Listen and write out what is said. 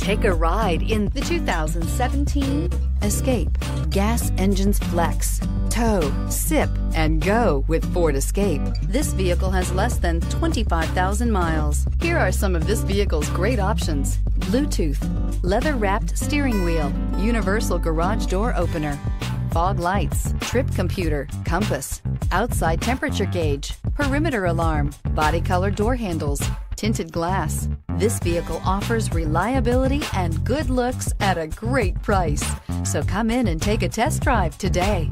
Take a ride in the 2017 Escape. Gas engines flex, tow, sip, and go with Ford Escape. This vehicle has less than 25,000 miles. Here are some of this vehicle's great options. Bluetooth, leather-wrapped steering wheel, universal garage door opener, fog lights, trip computer, compass, outside temperature gauge, perimeter alarm, body color door handles, tinted glass. This vehicle offers reliability and good looks at a great price. So come in and take a test drive today.